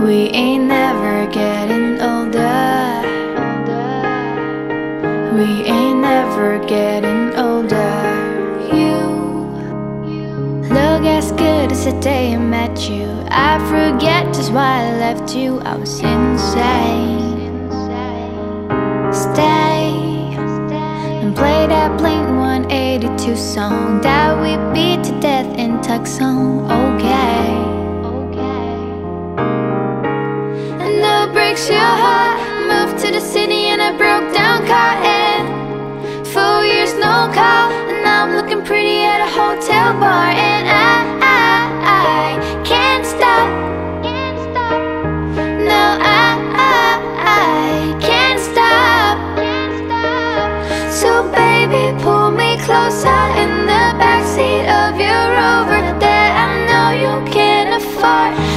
We ain't never getting older. We ain't never getting older. You look as good as the day I met you. I forget just why I left you. I was insane. Stay and play that Blink 182 song that we beat to death in Tucson. Okay. six year high Moved to the city in a broke down car. And four years no call. And now I'm looking pretty at a hotel bar. And I, I, I can't stop. No, I, I, I can't stop. So baby pull me closer in the backseat of your Rover. That I know you can't afford.